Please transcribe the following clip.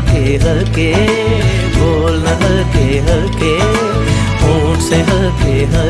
हल्के हल्के बोल हल्के हल्के होंठ से हल्के हल्के।